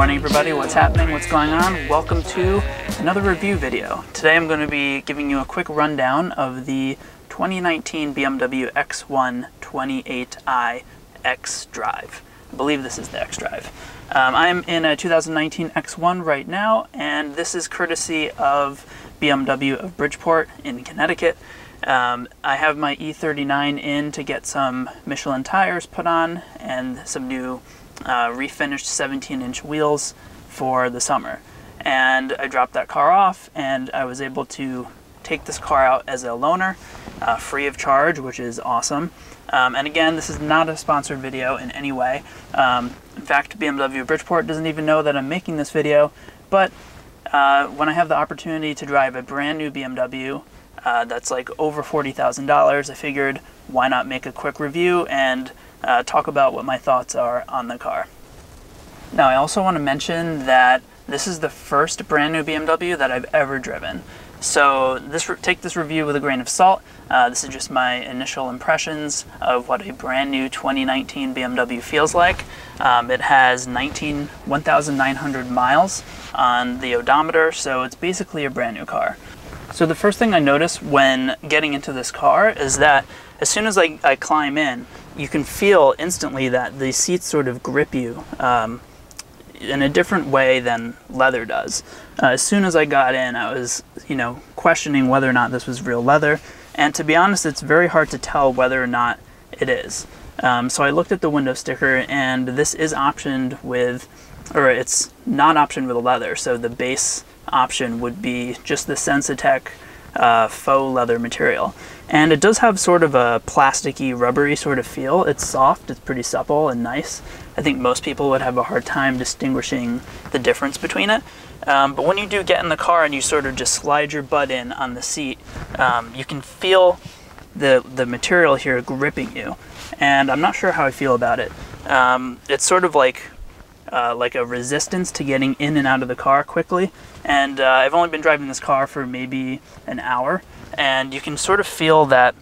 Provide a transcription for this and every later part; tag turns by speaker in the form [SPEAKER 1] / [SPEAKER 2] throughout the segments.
[SPEAKER 1] Morning everybody, what's happening, what's going on? Welcome to another review video. Today I'm going to be giving you a quick rundown of the 2019 BMW X1 28i X Drive. I believe this is the X Drive. Um, I'm in a 2019 X1 right now and this is courtesy of BMW of Bridgeport in Connecticut. Um, I have my E39 in to get some Michelin tires put on and some new uh, refinished 17 inch wheels for the summer. And I dropped that car off and I was able to take this car out as a loaner, uh, free of charge, which is awesome. Um, and again, this is not a sponsored video in any way. Um, in fact, BMW Bridgeport doesn't even know that I'm making this video, but uh, when I have the opportunity to drive a brand new BMW uh, that's like over $40,000, I figured why not make a quick review and uh, talk about what my thoughts are on the car. Now, I also want to mention that this is the first brand new BMW that I've ever driven. So this take this review with a grain of salt. Uh, this is just my initial impressions of what a brand new 2019 BMW feels like. Um, it has 19 1,900 miles on the odometer, so it's basically a brand new car. So the first thing I notice when getting into this car is that as soon as I, I climb in, you can feel instantly that the seats sort of grip you um, in a different way than leather does. Uh, as soon as I got in, I was, you know, questioning whether or not this was real leather. And to be honest, it's very hard to tell whether or not it is. Um, so I looked at the window sticker, and this is optioned with, or it's not optioned with leather. So the base option would be just the Sensatec uh, faux leather material. And it does have sort of a plasticky, rubbery sort of feel. It's soft, it's pretty supple and nice. I think most people would have a hard time distinguishing the difference between it. Um, but when you do get in the car and you sort of just slide your butt in on the seat, um, you can feel the, the material here gripping you. And I'm not sure how I feel about it. Um, it's sort of like uh, like a resistance to getting in and out of the car quickly. And uh, I've only been driving this car for maybe an hour, and you can sort of feel that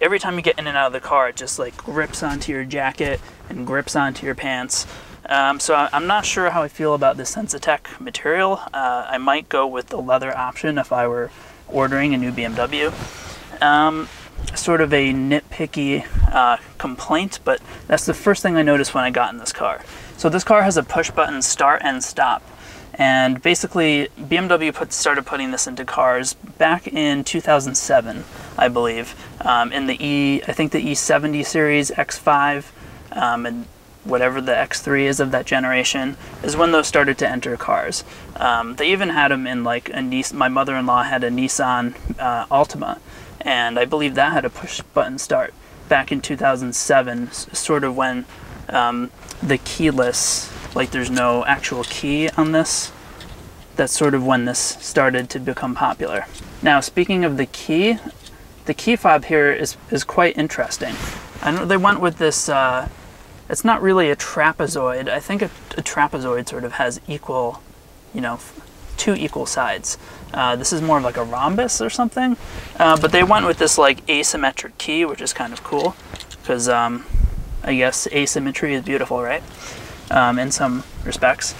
[SPEAKER 1] every time you get in and out of the car, it just like grips onto your jacket and grips onto your pants. Um, so I'm not sure how I feel about the Sensatec material. Uh, I might go with the leather option if I were ordering a new BMW. Um, sort of a nitpicky uh, complaint, but that's the first thing I noticed when I got in this car. So this car has a push button start and stop. And basically, BMW put, started putting this into cars back in 2007, I believe, um, in the E, I think the E70 series, X5, um, and whatever the X3 is of that generation, is when those started to enter cars. Um, they even had them in like a Nissan, my mother-in-law had a Nissan uh, Altima, and I believe that had a push button start back in 2007, sort of when um, the keyless like there's no actual key on this. That's sort of when this started to become popular. Now, speaking of the key, the key fob here is, is quite interesting. I know they went with this, uh, it's not really a trapezoid. I think a, a, trapezoid sort of has equal, you know, two equal sides. Uh, this is more of like a rhombus or something. Uh, but they went with this like asymmetric key, which is kind of cool because um, I guess asymmetry is beautiful, right? um, in some respects.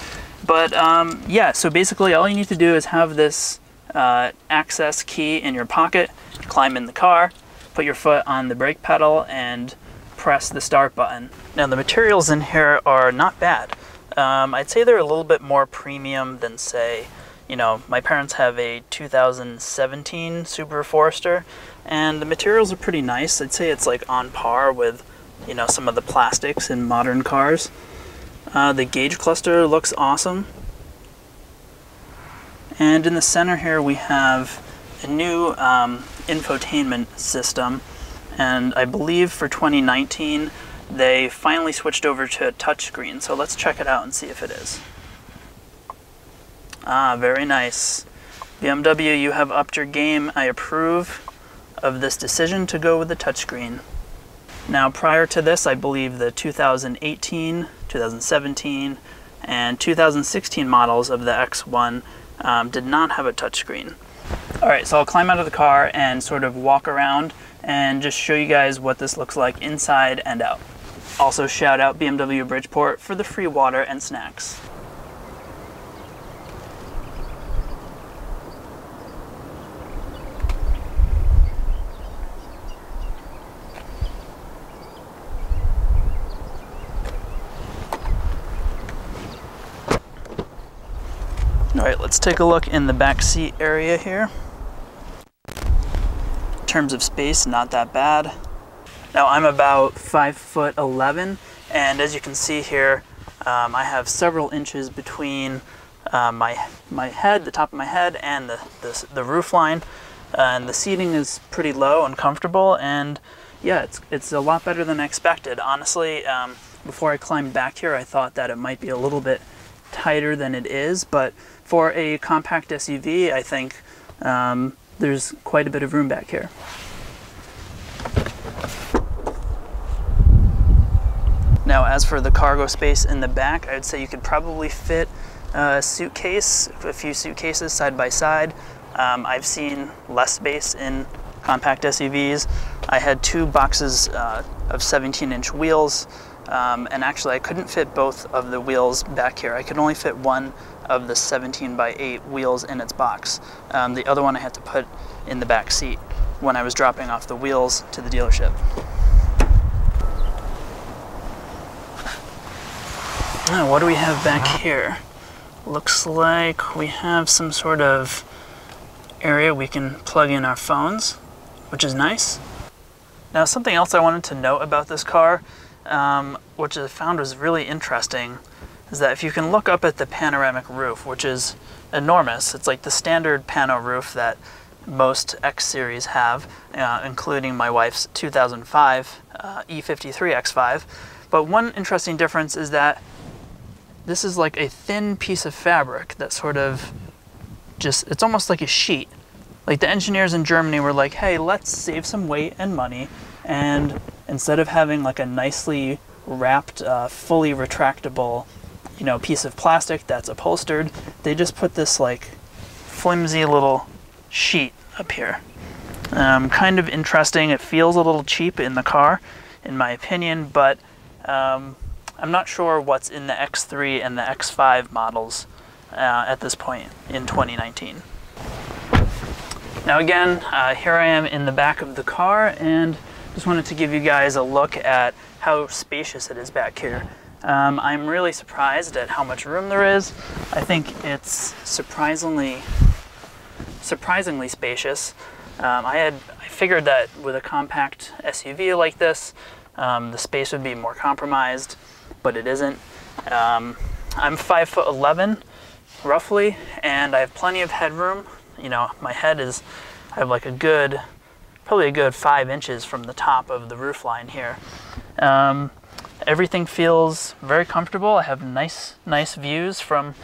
[SPEAKER 1] But um, yeah, so basically all you need to do is have this uh, access key in your pocket, climb in the car, put your foot on the brake pedal, and press the start button. Now the materials in here are not bad. Um, I'd say they're a little bit more premium than say, you know, my parents have a 2017 Subaru Forester, and the materials are pretty nice. I'd say it's like on par with, you know, some of the plastics in modern cars. Uh, the gauge cluster looks awesome. And in the center here we have a new um, infotainment system. And I believe for 2019 they finally switched over to a touchscreen. So let's check it out and see if it is. Ah, very nice. BMW, you have upped your game. I approve of this decision to go with the touchscreen. Now prior to this, I believe the 2018, 2017, and 2016 models of the X1 um, did not have a touchscreen. Alright, so I'll climb out of the car and sort of walk around and just show you guys what this looks like inside and out. Also shout out BMW Bridgeport for the free water and snacks. All right, let's take a look in the back seat area here. In terms of space, not that bad. Now I'm about five foot 11, and as you can see here, um, I have several inches between uh, my my head, the top of my head, and the the, the roof line. Uh, and the seating is pretty low and comfortable, and yeah, it's it's a lot better than I expected. Honestly, um, before I climbed back here, I thought that it might be a little bit tighter than it is, but for a compact SUV, I think um, there's quite a bit of room back here. Now, as for the cargo space in the back, I'd say you could probably fit a suitcase, a few suitcases side by side. Um, I've seen less space in compact SUVs. I had two boxes uh, of 17 inch wheels, um, and actually I couldn't fit both of the wheels back here. I could only fit one of the 17 by 8 wheels in its box. Um, the other one I had to put in the back seat when I was dropping off the wheels to the dealership. Now, what do we have back here? Looks like we have some sort of area we can plug in our phones, which is nice. Now, something else I wanted to note about this car, um, which I found was really interesting, is that if you can look up at the panoramic roof, which is enormous, it's like the standard pano roof that most X series have, uh, including my wife's 2005 uh, E53 X5. But one interesting difference is that this is like a thin piece of fabric that sort of just, it's almost like a sheet. Like the engineers in Germany were like, hey, let's save some weight and money. And instead of having like a nicely wrapped, uh, fully retractable, you know, piece of plastic that's upholstered, they just put this like flimsy little sheet up here. Um, kind of interesting. It feels a little cheap in the car, in my opinion, but um, I'm not sure what's in the X3 and the X5 models uh, at this point in 2019. Now again, uh, here I am in the back of the car and just wanted to give you guys a look at how spacious it is back here. Um, I'm really surprised at how much room there is. I think it's surprisingly, surprisingly spacious. Um, I had I figured that with a compact SUV like this, um, the space would be more compromised but it isn't. Um, I'm five foot 11 roughly, and I have plenty of headroom. You know, my head is, I have like a good, probably a good five inches from the top of the roof line here. Um, everything feels very comfortable. I have nice, nice views from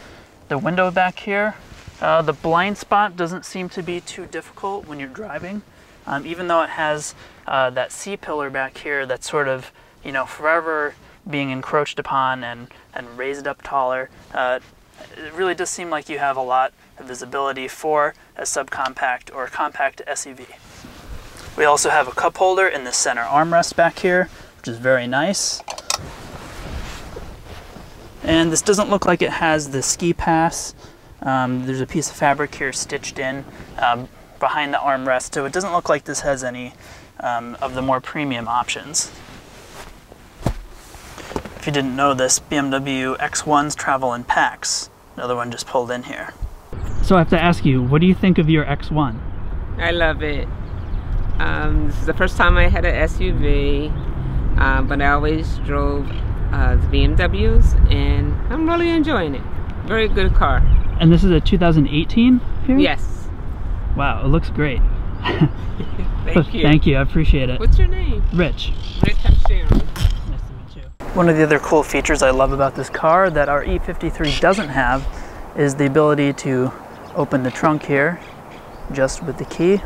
[SPEAKER 1] the window back here. Uh, the blind spot doesn't seem to be too difficult when you're driving, um, even though it has uh, that C-pillar back here that's sort of, you know, forever being encroached upon and, and raised up taller. Uh, it really does seem like you have a lot of visibility for a subcompact or compact SUV. We also have a cup holder in the center armrest back here, which is very nice. And this doesn't look like it has the ski pass. Um, there's a piece of fabric here stitched in um, behind the armrest, so it doesn't look like this has any um, of the more premium options. If you didn't know this, BMW X1s travel in packs. Another one just pulled in here. So I have to ask you, what do you think of your X1?
[SPEAKER 2] I love it. Um, this is the first time I had an SUV, uh, but I always drove uh, the BMWs, and I'm really enjoying it. Very good car.
[SPEAKER 1] And this is a 2018 here?
[SPEAKER 2] Yes.
[SPEAKER 1] Wow, it looks great.
[SPEAKER 2] Thank you.
[SPEAKER 1] Thank you, I appreciate it.
[SPEAKER 2] What's your name?
[SPEAKER 1] Rich.
[SPEAKER 2] Rich, I'm Sharon.
[SPEAKER 1] One of the other cool features I love about this car that our E53 doesn't have is the ability to open the trunk here just with the key.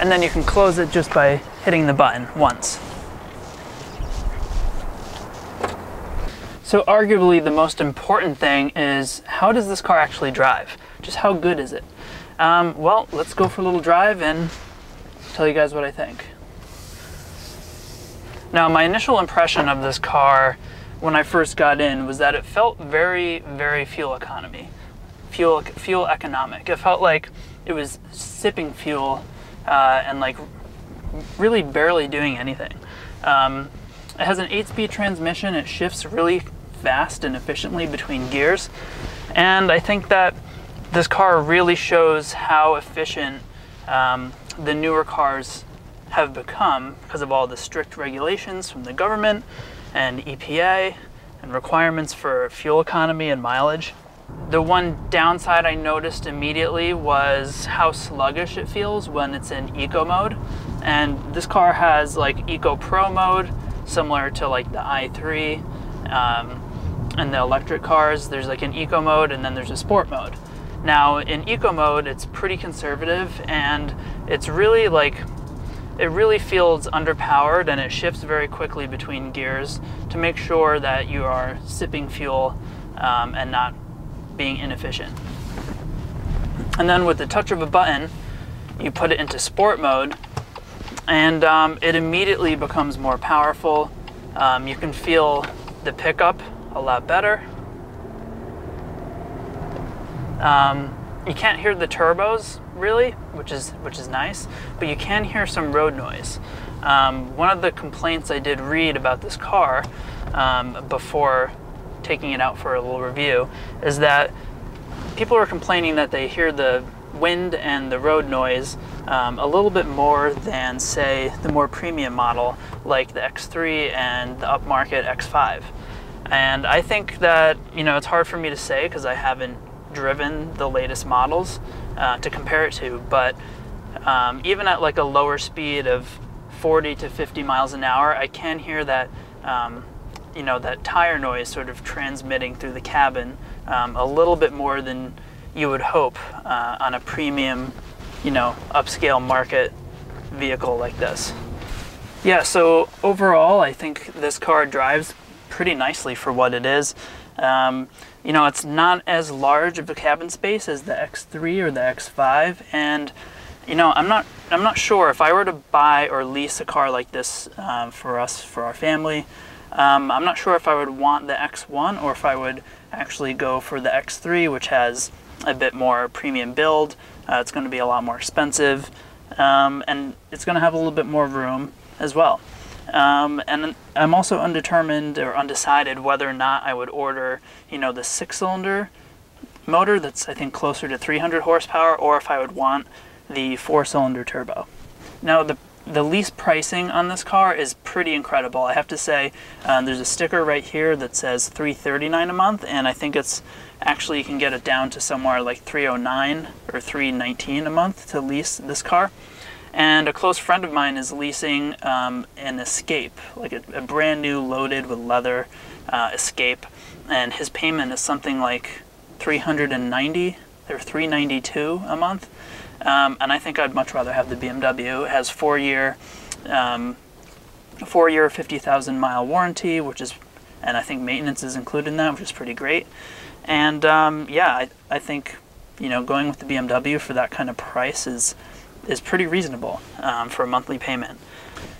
[SPEAKER 1] And then you can close it just by hitting the button once. So arguably the most important thing is how does this car actually drive? Just how good is it? Um, well, let's go for a little drive and tell you guys what I think. Now, my initial impression of this car when I first got in was that it felt very, very fuel economy, fuel fuel economic. It felt like it was sipping fuel uh, and like really barely doing anything. Um, It has an 8-speed transmission. It shifts really fast and efficiently between gears. And I think that this car really shows how efficient um, the newer cars have become because of all the strict regulations from the government and EPA and requirements for fuel economy and mileage. The one downside I noticed immediately was how sluggish it feels when it's in eco mode. And this car has like eco pro mode, similar to like the i3 um, and the electric cars. There's like an eco mode and then there's a sport mode. Now in eco mode, it's pretty conservative and it's really like it really feels underpowered and it shifts very quickly between gears to make sure that you are sipping fuel um, and not being inefficient. And then with the touch of a button, you put it into sport mode and um, it immediately becomes more powerful. Um, you can feel the pickup a lot better. Um, you can't hear the turbos really, which is which is nice, but you can hear some road noise. Um, one of the complaints I did read about this car um, before taking it out for a little review is that people are complaining that they hear the wind and the road noise um, a little bit more than say the more premium model like the X3 and the upmarket X5. And I think that, you know, it's hard for me to say because I haven't driven the latest models uh, to compare it to, but um, even at like a lower speed of 40 to 50 miles an hour, I can hear that, um, you know, that tire noise sort of transmitting through the cabin um, a little bit more than you would hope uh, on a premium, you know, upscale market vehicle like this. Yeah, so overall, I think this car drives pretty nicely for what it is. Um, you know, it's not as large of a cabin space as the X3 or the X5, and you know, I'm not I'm not sure if I were to buy or lease a car like this uh, for us for our family. Um, I'm not sure if I would want the X1 or if I would actually go for the X3, which has a bit more premium build. Uh, it's going to be a lot more expensive, um, and it's going to have a little bit more room as well. Um, and I'm also undetermined or undecided whether or not I would order, you know, the six-cylinder motor that's I think closer to 300 horsepower, or if I would want the four-cylinder turbo. Now the the lease pricing on this car is pretty incredible. I have to say, um, there's a sticker right here that says 339 a month, and I think it's actually you can get it down to somewhere like 309 or 319 a month to lease this car. And a close friend of mine is leasing um, an Escape, like a, a, brand new loaded with leather uh, Escape, and his payment is something like 390 or 392 a month. Um, and I think I'd much rather have the BMW. It has four year, um, four year, 50,000 mile warranty, which is, and I think maintenance is included in that, which is pretty great. And um, yeah, I, I think, you know, going with the BMW for that kind of price is is pretty reasonable um, for a monthly payment.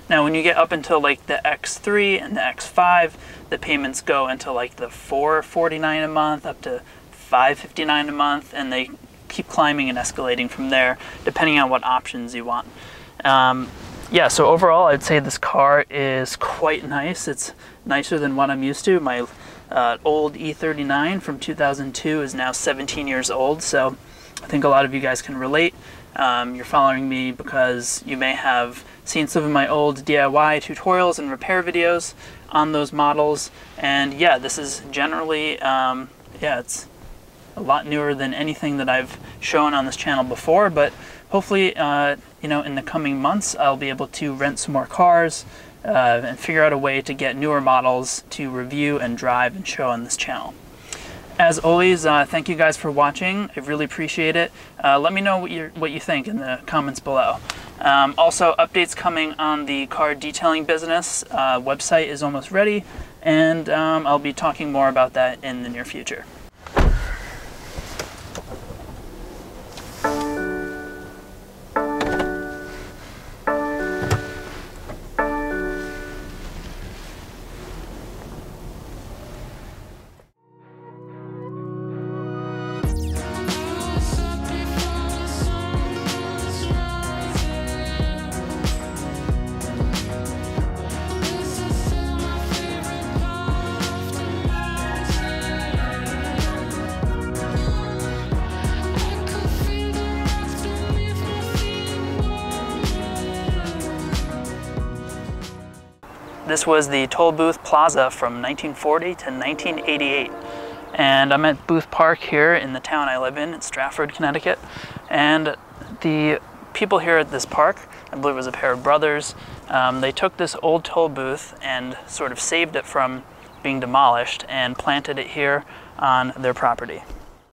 [SPEAKER 1] Now, when you get up until like the X3 and the X5, the payments go into like the 449 a month up to 559 a month, and they keep climbing and escalating from there, depending on what options you want. Um, yeah, so overall, I'd say this car is quite nice. It's nicer than what I'm used to. My uh, old E39 from 2002 is now 17 years old, so I think a lot of you guys can relate. Um, you're following me because you may have seen some of my old DIY tutorials and repair videos on those models. And yeah, this is generally, um, yeah, it's a lot newer than anything that I've shown on this channel before, but hopefully, uh, you know, in the coming months, I'll be able to rent some more cars uh, and figure out a way to get newer models to review and drive and show on this channel. As always, uh, thank you guys for watching. I really appreciate it. Uh, let me know what you what you think in the comments below. Um, also, updates coming on the car detailing business. Uh, website is almost ready, and um, I'll be talking more about that in the near future. This was the toll booth plaza from 1940 to 1988. And I'm at Boothe Park here in the town I live in, in Stratford, Connecticut. And the people here at this park, I believe it was a pair of brothers, um, they took this old toll booth and sort of saved it from being demolished and planted it here on their property.